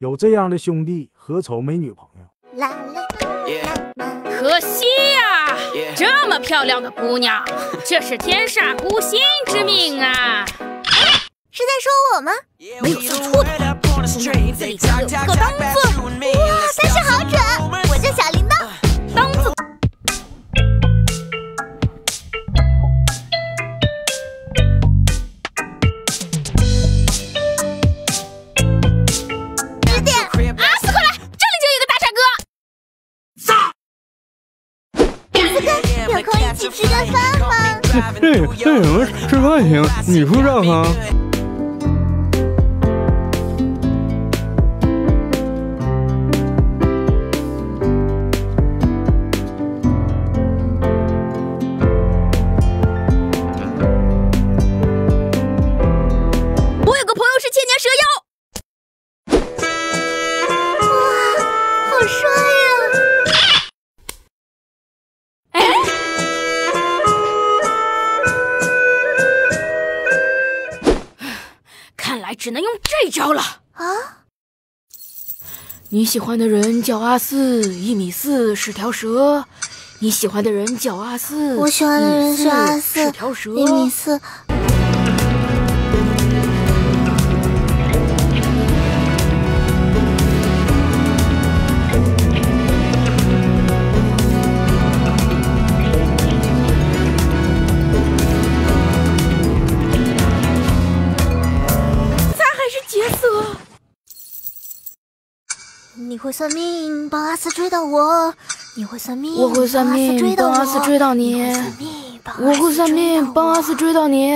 有这样的兄弟，何愁没女朋友？可惜呀，这么漂亮的姑娘，这是天煞孤星之命啊！是在说我吗？没有算错的，这里有个当不哥，有空一起吃个饭吗？这这什么吃饭行？你付账哈。只能用这招了啊！你喜欢的人叫阿四，一米四是条蛇。你喜欢的人叫阿四，我喜欢的人是阿四，是条蛇，一米四。你会算命帮阿四追到我，你会算命，我会算命帮阿四追到你，我会算命帮阿四追到你。